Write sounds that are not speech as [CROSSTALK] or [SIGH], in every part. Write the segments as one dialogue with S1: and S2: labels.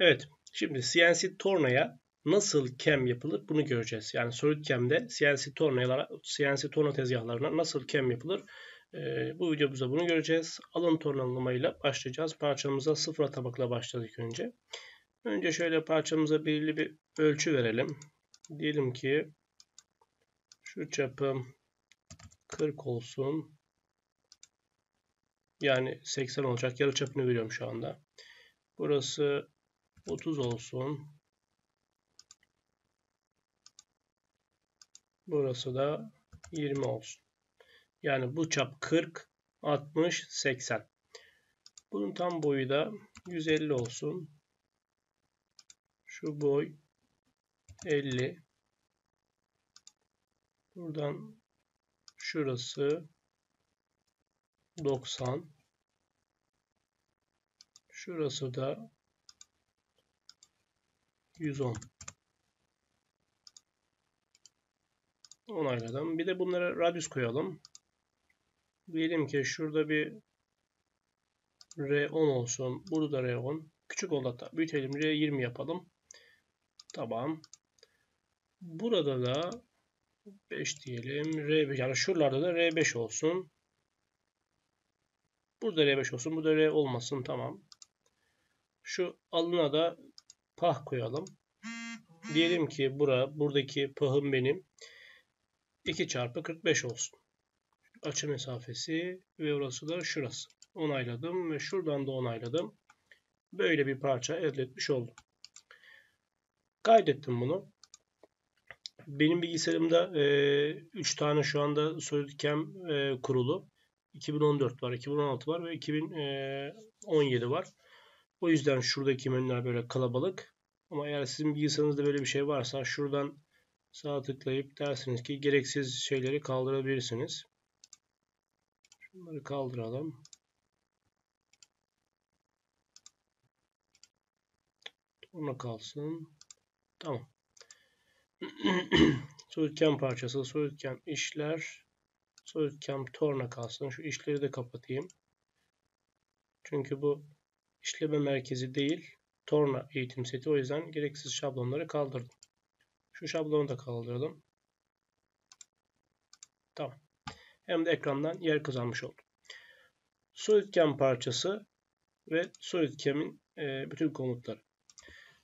S1: Evet. Şimdi CNC tornaya nasıl kem yapılır bunu göreceğiz. Yani SolidCam'de CNC tornalara, CNC torna tezgahlarına nasıl kem yapılır ee, bu videomuzda bunu göreceğiz. Alın tornalamayla başlayacağız. Parçamıza sıfır tabakla başladık önce. Önce şöyle parçamıza belirli bir ölçü verelim. Diyelim ki şu çapım 40 olsun. Yani 80 olacak. Yarı çapını veriyorum şu anda. Burası 30 olsun. Burası da 20 olsun. Yani bu çap 40, 60, 80. Bunun tam boyu da 150 olsun. Şu boy 50. Buradan şurası 90. Şurası da 110. Onayladım. Bir de bunlara radius koyalım. Diyelim ki şurada bir R10 olsun. Burada da R10. Küçük oldu hatta. Büyütelim. R20 yapalım. Tamam. Burada da 5 diyelim. R5 yani şuralarda da R5 olsun. Burada R5 olsun. Burada R olmasın. Tamam. Şu alına da pah koyalım. Diyelim ki bura, buradaki pahım benim 2 çarpı 45 olsun. Açı mesafesi ve orası da şurası. Onayladım ve şuradan da onayladım. Böyle bir parça elde etmiş oldum. Kaydettim bunu. Benim bilgisayarımda 3 e, tane şu anda SolidCam e, kurulu. 2014 var, 2016 var ve 2017 e, var. O yüzden şuradaki menüler böyle kalabalık. Ama eğer sizin bilgisayarınızda böyle bir şey varsa şuradan sağ tıklayıp dersiniz ki gereksiz şeyleri kaldırabilirsiniz. Şunları kaldıralım. Ona kalsın. Tamam. [CLEARS THROAT] SolidCam parçası, SolidCam işler, SolidCam torna kalsın. Şu işleri de kapatayım. Çünkü bu işleme merkezi değil, torna eğitim seti. O yüzden gereksiz şablonları kaldırdım. Şu şablonu da kaldıralım. Tamam. Hem de ekrandan yer kazanmış oldum. SolidCam parçası ve SolidCam'in e, bütün komutları.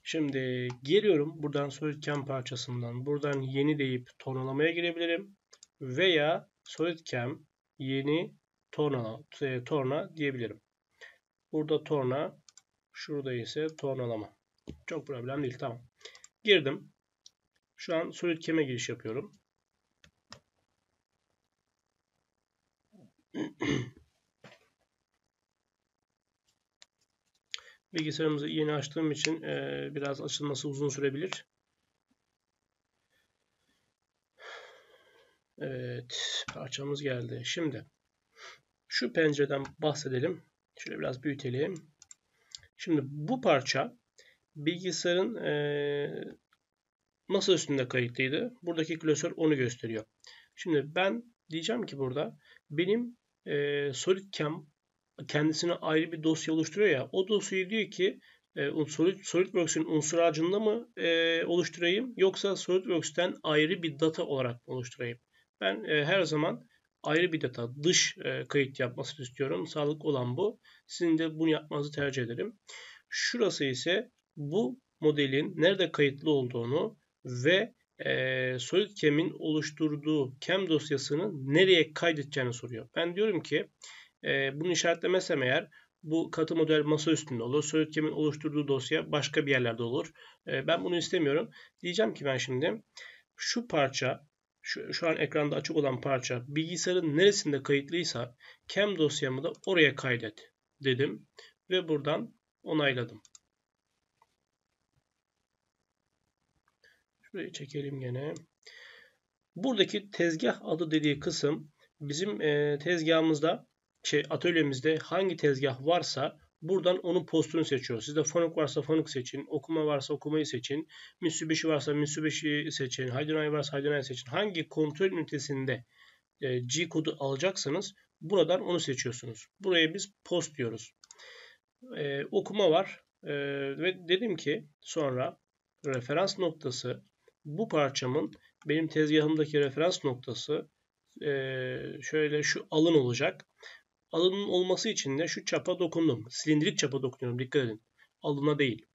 S1: Şimdi geliyorum buradan SolidCam parçasından buradan yeni deyip tornalamaya girebilirim. Veya SolidCam yeni torna, e, torna diyebilirim. Burada torna, şurada ise tornalama. Çok problem değil tamam. Girdim. Şu an SolidCam'e giriş yapıyorum. [CLEARS THROAT] Bilgisayarımızı yeni açtığım için e, biraz açılması uzun sürebilir. Evet, parçamız geldi. Şimdi şu pencereden bahsedelim. Şöyle biraz büyütelim. Şimdi bu parça bilgisayarın e, masa üstünde kayıtlıydı. Buradaki klasör onu gösteriyor. Şimdi ben diyeceğim ki burada benim e, SolidCam kendisine ayrı bir dosya oluşturuyor ya. O dosyayı diyor ki e, Solid, SolidWorks'ün unsur ağacında mı e, oluşturayım yoksa SolidWorks'ten ayrı bir data olarak mı oluşturayım? Ben e, her zaman ayrı bir data, dış e, kayıt yapmasını istiyorum. Sağlık olan bu. Sizin de bunu yapmanızı tercih ederim. Şurası ise bu modelin nerede kayıtlı olduğunu ve e, SolidCam'in oluşturduğu CAM dosyasını nereye kaydedeceğini soruyor. Ben diyorum ki e, bunu işaretlemezsem eğer bu katı model masa üstünde olur. SolidCam'in oluşturduğu dosya başka bir yerlerde olur. E, ben bunu istemiyorum. Diyeceğim ki ben şimdi şu parça şu, şu an ekranda açık olan parça bilgisayarın neresinde kayıtlıysa CAM dosyamı da oraya kaydet dedim ve buradan onayladım. Şurayı çekelim gene. Buradaki tezgah adı dediği kısım bizim e, tezgahımızda şey atölyemizde hangi tezgah varsa buradan onun postunu seçiyor. Sizde Fonuk varsa Fonuk seçin, okuma varsa okumayı seçin, Mitsubishi varsa Mitsubishi seçin, Haydenay varsa Haydenay seçin. Hangi kontrol ünitesinde e, G kodu alacaksanız buradan onu seçiyorsunuz. Buraya biz post diyoruz. E, okuma var. e, ve dedim ki sonra referans noktası bu parçamın benim tezgahımdaki referans noktası e, şöyle şu alın olacak. Alının olması için de şu çapa dokundum. Silindirik çapa dokunuyorum. Dikkat edin. Alına değil.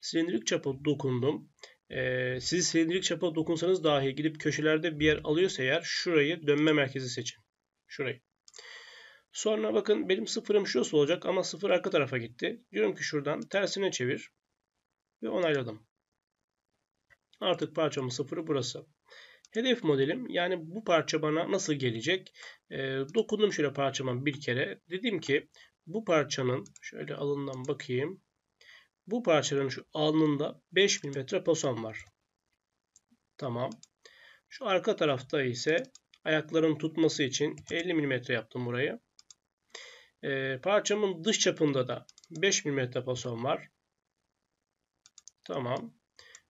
S1: Silindirik çapa dokundum. Ee, siz silindirik çapa dokunsanız dahi gidip köşelerde bir yer alıyorsa eğer şurayı dönme merkezi seçin. Şurayı. Sonra bakın benim sıfırım şurası olacak ama sıfır arka tarafa gitti. Diyorum ki şuradan tersine çevir ve onayladım. Artık parçamın sıfırı burası. Hedef modelim yani bu parça bana nasıl gelecek? E, dokundum şöyle parçama bir kere. Dedim ki bu parçanın şöyle alından bakayım. Bu parçanın şu alnında 5 mm poson var. Tamam. Şu arka tarafta ise ayakların tutması için 50 mm yaptım burayı. E, parçamın dış çapında da 5 mm poson var. Tamam.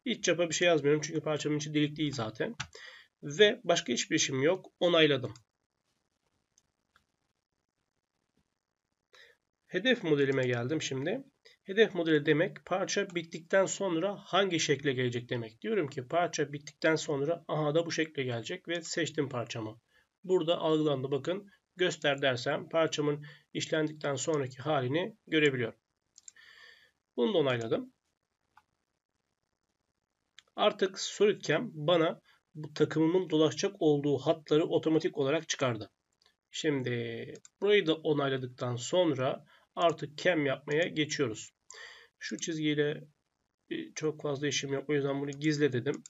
S1: İç çapa bir şey yazmıyorum çünkü parçamın içi delik değil zaten. Ve başka hiçbir işim yok. Onayladım. Hedef modelime geldim şimdi. Hedef modeli demek parça bittikten sonra hangi şekle gelecek demek. Diyorum ki parça bittikten sonra aha da bu şekle gelecek ve seçtim parçamı. Burada algılandı bakın. Göster dersem parçamın işlendikten sonraki halini görebiliyorum. Bunu da onayladım. Artık SolidCam bana bu takımımın dolaşacak olduğu hatları otomatik olarak çıkardı. Şimdi burayı da onayladıktan sonra artık cam yapmaya geçiyoruz. Şu çizgiyle çok fazla işim yok. O yüzden bunu gizle dedim.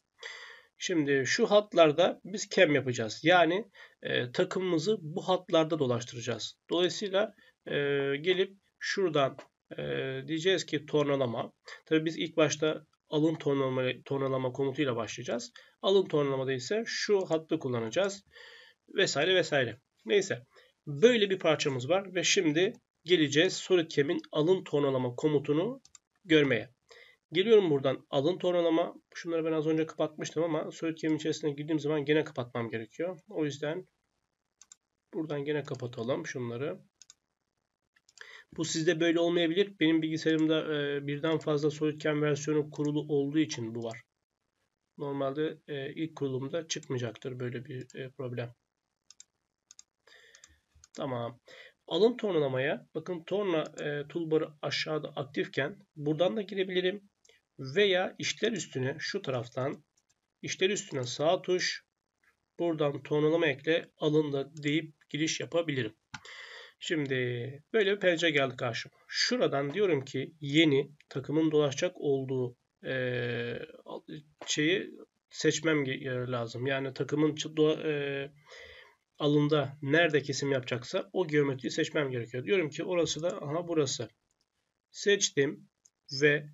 S1: Şimdi şu hatlarda biz cam yapacağız. Yani e, takımımızı bu hatlarda dolaştıracağız. Dolayısıyla e, gelip şuradan e, diyeceğiz ki tornalama. Tabii biz ilk başta alın tornalama, tornalama komutuyla başlayacağız. Alın tornalamada ise şu hattı kullanacağız. Vesaire vesaire. Neyse. Böyle bir parçamız var ve şimdi geleceğiz SolidCam'in alın tornalama komutunu görmeye. Geliyorum buradan alın tornalama. Şunları ben az önce kapatmıştım ama SolidCam'in içerisine girdiğim zaman gene kapatmam gerekiyor. O yüzden buradan gene kapatalım şunları. Bu sizde böyle olmayabilir. Benim bilgisayarımda e, birden fazla SolidCam versiyonu kurulu olduğu için bu var. Normalde e, ilk kurulumda çıkmayacaktır böyle bir e, problem. Tamam. Alın tornalamaya. Bakın torna e, toolbarı aşağıda aktifken buradan da girebilirim. Veya işler üstüne şu taraftan işler üstüne sağ tuş buradan tornalama ekle alında deyip giriş yapabilirim. Şimdi böyle bir pencere geldi karşıma. Şuradan diyorum ki yeni takımın dolaşacak olduğu e, şeyi seçmem lazım. Yani takımın e, alında nerede kesim yapacaksa o geometriyi seçmem gerekiyor. Diyorum ki orası da aha burası. Seçtim ve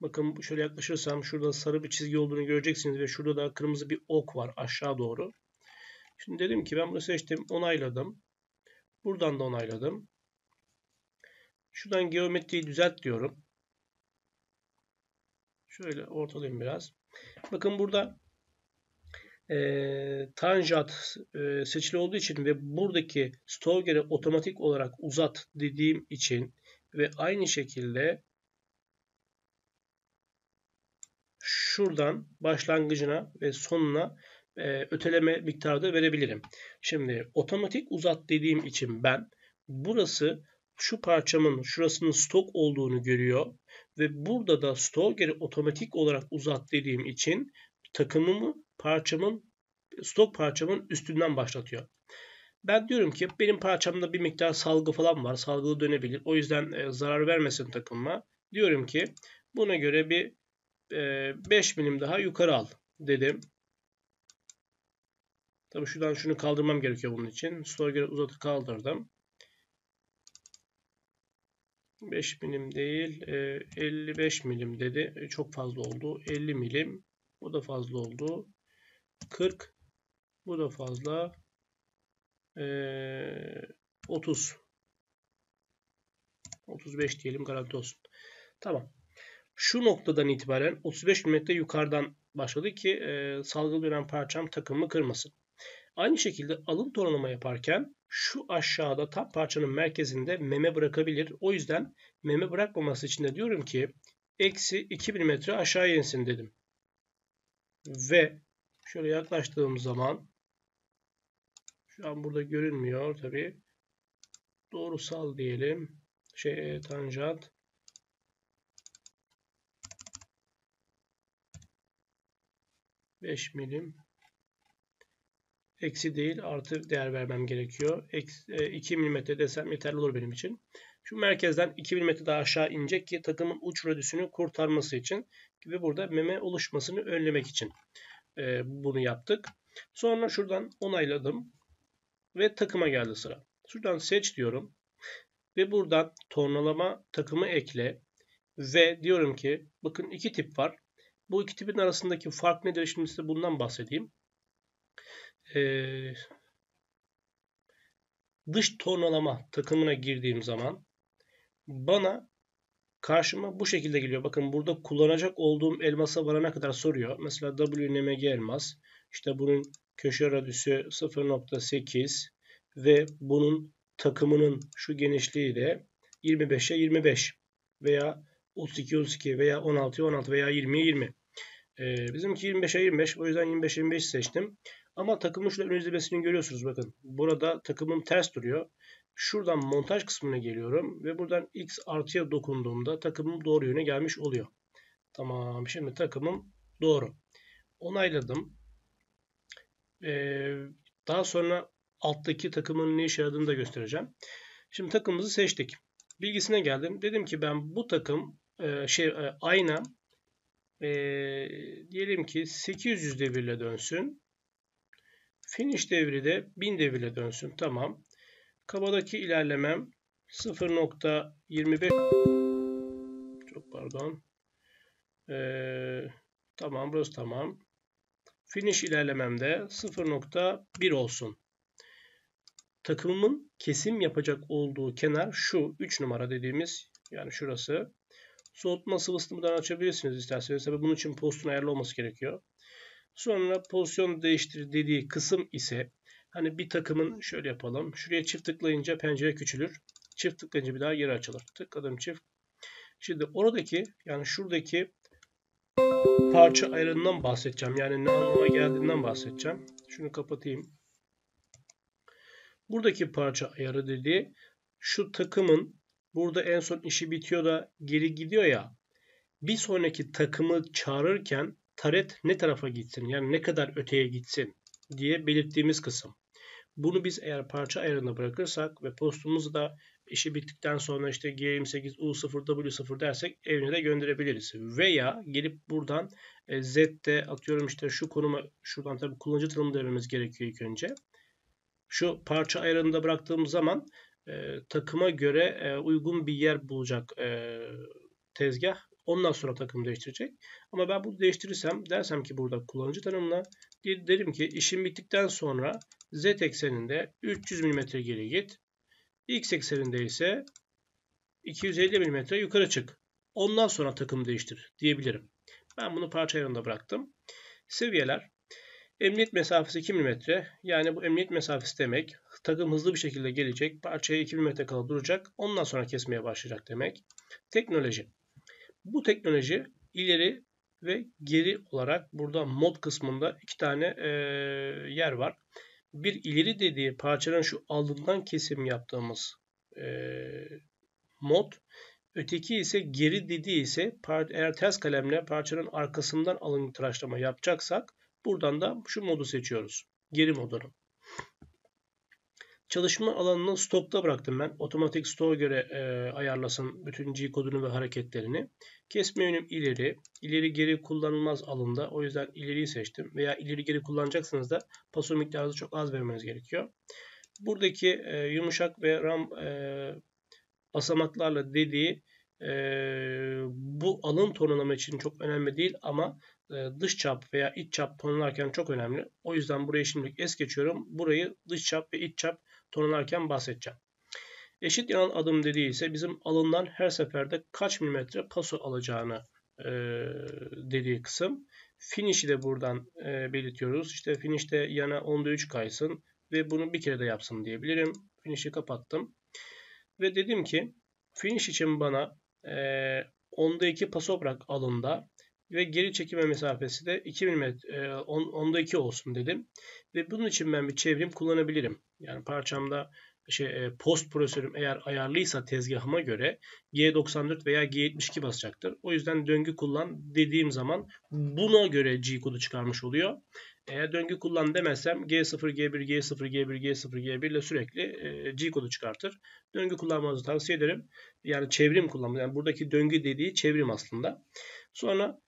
S1: bakın şöyle yaklaşırsam şurada sarı bir çizgi olduğunu göreceksiniz ve şurada da kırmızı bir ok var aşağı doğru. Şimdi dedim ki ben bunu seçtim, onayladım. Buradan da onayladım. Şuradan geometriyi düzelt diyorum. Şöyle ortalayayım biraz. Bakın burada e, tanjant e, seçili olduğu için ve buradaki Stoger'i otomatik olarak uzat dediğim için ve aynı şekilde şuradan başlangıcına ve sonuna e, öteleme miktarı da verebilirim. Şimdi otomatik uzat dediğim için ben burası şu parçamın şurasının stok olduğunu görüyor ve burada da stok geri otomatik olarak uzat dediğim için takımımı parçamın stok parçamın üstünden başlatıyor. Ben diyorum ki benim parçamda bir miktar salgı falan var. Salgılı dönebilir. O yüzden e, zarar vermesin takımıma. Diyorum ki buna göre bir e, 5 milim daha yukarı al dedim. Tabii şuradan şunu kaldırmam gerekiyor bunun için. Stoğa göre uzatı kaldırdım. 5 milim değil 55 e, milim dedi. E, çok fazla oldu. 50 milim. Bu da fazla oldu. 40. Bu da fazla. 30. E, 35 diyelim garanti olsun. Tamam. Şu noktadan itibaren 35 mm yukarıdan başladı ki salgılı dönen parçam takımı kırmasın. Aynı şekilde alın tornalama yaparken şu aşağıda tam parçanın merkezinde meme bırakabilir. O yüzden meme bırakmaması için de diyorum ki eksi 2 mm aşağı insin dedim. Ve şöyle yaklaştığım zaman şu an burada görünmüyor tabi. Doğrusal diyelim. Şey tanjant. Beş milim eksi değil artı değer vermem gerekiyor. Eksi, e, 2 mm desem yeterli olur benim için. Şu merkezden 2 mm daha aşağı inecek ki takımın uç radüsünü kurtarması için ve burada meme oluşmasını önlemek için e, bunu yaptık. Sonra şuradan onayladım ve takıma geldi sıra. Şuradan seç diyorum ve buradan tornalama takımı ekle ve diyorum ki bakın iki tip var. Bu iki tipin arasındaki fark nedir? Şimdi size bundan bahsedeyim e, dış tornalama takımına girdiğim zaman bana karşıma bu şekilde geliyor. Bakın burada kullanacak olduğum elmasa varana kadar soruyor. Mesela WNMG elmas. İşte bunun köşe radüsü 0.8 ve bunun takımının şu genişliği de 25'e 25 veya 32 32 veya 16 16 veya 20 20. Ee, bizimki 25'e 25. O yüzden 25 25 seçtim. Ama takımın şurada ön izlemesini görüyorsunuz bakın. Burada takımım ters duruyor. Şuradan montaj kısmına geliyorum ve buradan X artıya dokunduğumda takımım doğru yöne gelmiş oluyor. Tamam şimdi takımım doğru. Onayladım. Ee, daha sonra alttaki takımın ne işe yaradığını da göstereceğim. Şimdi takımımızı seçtik. Bilgisine geldim. Dedim ki ben bu takım e, şey e, ayna e, diyelim ki 800 devirle dönsün. Finish devri de 1000 devirle dönsün. Tamam. Kabadaki ilerlemem 0.25 çok pardon. Ee, tamam burası tamam. Finish ilerlemem de 0.1 olsun. Takımımın kesim yapacak olduğu kenar şu 3 numara dediğimiz yani şurası. Soğutma sıvısını buradan açabilirsiniz isterseniz. Tabii bunun için postun ayarlı olması gerekiyor. Sonra pozisyon değiştir dediği kısım ise hani bir takımın şöyle yapalım. Şuraya çift tıklayınca pencere küçülür. Çift tıklayınca bir daha geri açılır. Tıkladım çift. Şimdi oradaki yani şuradaki parça ayarından bahsedeceğim. Yani ne anlama geldiğinden bahsedeceğim. Şunu kapatayım. Buradaki parça ayarı dediği şu takımın burada en son işi bitiyor da geri gidiyor ya. Bir sonraki takımı çağırırken taret ne tarafa gitsin yani ne kadar öteye gitsin diye belirttiğimiz kısım. Bunu biz eğer parça ayarına bırakırsak ve postumuzu da işi bittikten sonra işte G28 U0 W0 dersek evine de gönderebiliriz. Veya gelip buradan e, Z'de atıyorum işte şu konuma şuradan tabii kullanıcı tanımı vermemiz gerekiyor ilk önce. Şu parça ayarında bıraktığım zaman e, takıma göre e, uygun bir yer bulacak e, tezgah Ondan sonra takım değiştirecek. Ama ben bunu değiştirirsem dersem ki burada kullanıcı tanımla derim ki işim bittikten sonra z ekseninde 300 mm geri git. X ekseninde ise 250 mm yukarı çık. Ondan sonra takım değiştir diyebilirim. Ben bunu parça ayarında bıraktım. Seviyeler Emniyet mesafesi 2 mm. Yani bu emniyet mesafesi demek takım hızlı bir şekilde gelecek. Parçaya 2 mm kala duracak. Ondan sonra kesmeye başlayacak demek. Teknoloji. Bu teknoloji ileri ve geri olarak burada mod kısmında iki tane e, yer var. Bir ileri dediği parçanın şu alından kesim yaptığımız e, mod. Öteki ise geri dediği ise eğer ters kalemle parçanın arkasından alın tıraşlama yapacaksak buradan da şu modu seçiyoruz. Geri modunu. Çalışma alanını stokta bıraktım ben. Otomatik stoğa göre e, ayarlasın bütün G kodunu ve hareketlerini. Kesme yönüm ileri. İleri geri kullanılmaz alında. O yüzden ileriyi seçtim. Veya ileri geri kullanacaksınız da paso miktarınızı çok az vermeniz gerekiyor. Buradaki e, yumuşak ve RAM e, basamaklarla dediği e, bu alın tonlama için çok önemli değil ama e, dış çap veya iç çap tonlarken çok önemli. O yüzden burayı şimdilik es geçiyorum. Burayı dış çap ve iç çap tonlarken bahsedeceğim. Eşit yan adım dediği ise bizim alından her seferde kaç milimetre paso alacağını e, dediği kısım. Finish'i de buradan e, belirtiyoruz. İşte finish'te yana onda 3 kaysın. ve bunu bir kere de yapsın diyebilirim. Finish'i kapattım. Ve dedim ki finish için bana e, onda 2 pasobrak alında ve geri çekime mesafesi de 2 mm e, onda 2 olsun dedim. Ve bunun için ben bir çevrim kullanabilirim. Yani parçamda şey, e, post prosesörüm eğer ayarlıysa tezgahıma göre G94 veya G72 basacaktır. O yüzden döngü kullan dediğim zaman buna göre G kodu çıkarmış oluyor. Eğer döngü kullan demezsem G0, G1, G0, G1, G0, G1 ile sürekli e, G kodu çıkartır. Döngü kullanmanızı tavsiye ederim. Yani çevrim kullanmanızı. Yani buradaki döngü dediği çevrim aslında. Sonra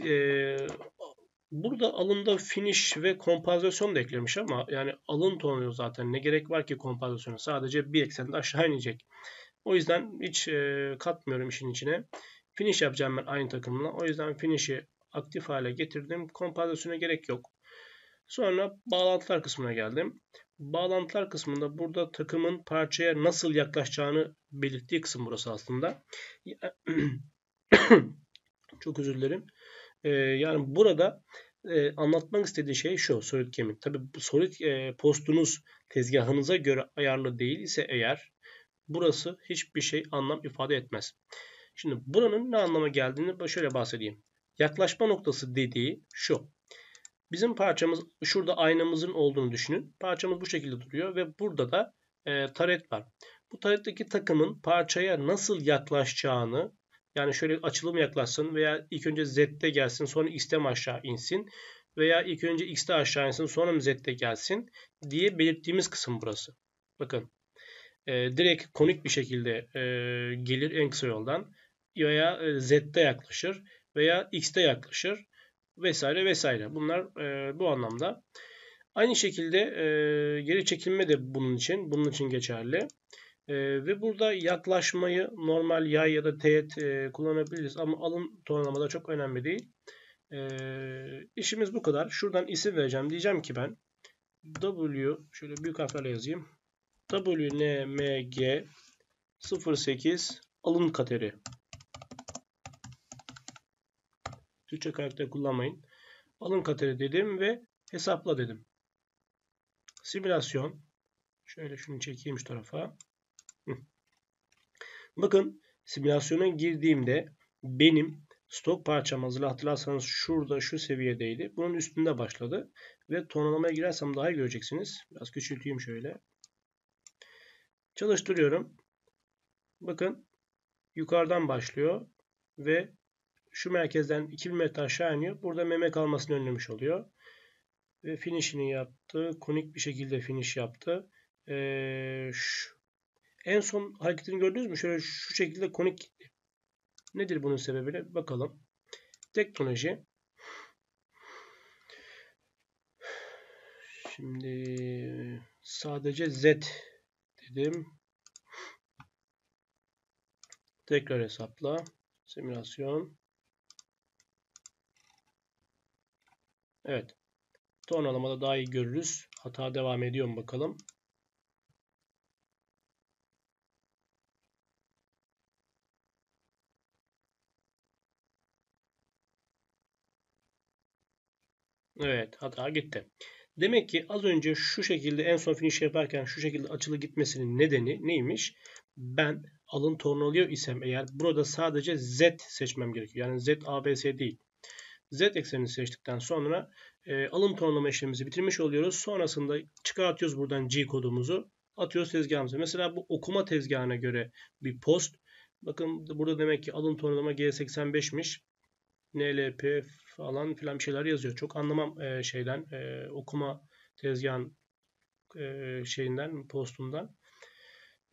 S1: e, burada alında finish ve kompozisyon da eklemiş ama yani alın tonu zaten ne gerek var ki kompozisyona sadece bir eksende aşağı inecek. O yüzden hiç e, katmıyorum işin içine. Finish yapacağım ben aynı takımla. O yüzden finish'i aktif hale getirdim. Kompozisyona gerek yok. Sonra bağlantılar kısmına geldim. Bağlantılar kısmında burada takımın parçaya nasıl yaklaşacağını belirttiği kısım burası aslında. [CLEARS THROAT] Çok özür dilerim. Ee, yani burada e, anlatmak istediği şey şu SolidCam'in. Tabi bu Solid e, postunuz tezgahınıza göre ayarlı değil ise eğer burası hiçbir şey anlam ifade etmez. Şimdi buranın ne anlama geldiğini şöyle bahsedeyim. Yaklaşma noktası dediği şu. Bizim parçamız şurada aynamızın olduğunu düşünün. Parçamız bu şekilde duruyor ve burada da e, taret var. Bu taretteki takımın parçaya nasıl yaklaşacağını yani şöyle açılım yaklaşsın veya ilk önce Z'de gelsin sonra X'te aşağı insin veya ilk önce X'te aşağı insin sonra mı Z'de gelsin diye belirttiğimiz kısım burası. Bakın e, direkt konik bir şekilde e, gelir en kısa yoldan veya e, Z'de yaklaşır veya X'te yaklaşır vesaire vesaire. Bunlar e, bu anlamda. Aynı şekilde e, geri çekilme de bunun için bunun için geçerli. E, ve burada yaklaşmayı normal yay ya da teğet e, kullanabiliriz ama alın tonlamada çok önemli değil. E, işimiz bu kadar. Şuradan isim vereceğim. Diyeceğim ki ben W şöyle büyük harflerle yazayım. WNMG 08 alın kateri. Türkçe karakter kullanmayın. Alın kateri dedim ve hesapla dedim. Simülasyon. Şöyle şunu çekeyim şu tarafa. Bakın simülasyona girdiğimde benim stok parçam hazırlı hatırlarsanız şurada şu seviyedeydi. Bunun üstünde başladı. Ve tonlamaya girersem daha iyi göreceksiniz. Biraz küçülteyim şöyle. Çalıştırıyorum. Bakın yukarıdan başlıyor ve şu merkezden 2000 metre aşağı iniyor. Burada meme kalmasını önlemiş oluyor. Ve finishini yaptı. Konik bir şekilde finish yaptı. Ee, şu, en son hareketini gördünüz mü? Şöyle şu şekilde konik. Nedir bunun sebebi? Bakalım. Teknoloji. Şimdi sadece Z dedim. Tekrar hesapla. Simülasyon. Evet. Ton alamada daha iyi görürüz. Hata devam ediyor mu bakalım. Evet hata gitti. Demek ki az önce şu şekilde en son finish yaparken şu şekilde açılı gitmesinin nedeni neymiş? Ben alın tornalıyor isem eğer burada sadece Z seçmem gerekiyor. Yani Z ABS değil. Z eksenini seçtikten sonra e, alım tonlama işlemimizi bitirmiş oluyoruz. Sonrasında çıkartıyoruz buradan G kodumuzu. Atıyoruz tezgahımıza. Mesela bu okuma tezgahına göre bir post. Bakın burada demek ki alım tonlama G85'miş. NLP falan filan bir şeyler yazıyor. Çok anlamam e, şeyden e, okuma tezgahın e, şeyinden postundan.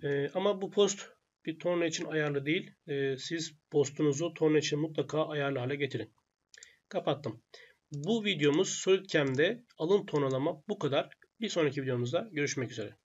S1: E, ama bu post bir torna için ayarlı değil. E, siz postunuzu torna için mutlaka ayarlı hale getirin. Kapattım. Bu videomuz SolidCam'de alın tonlama bu kadar. Bir sonraki videomuzda görüşmek üzere.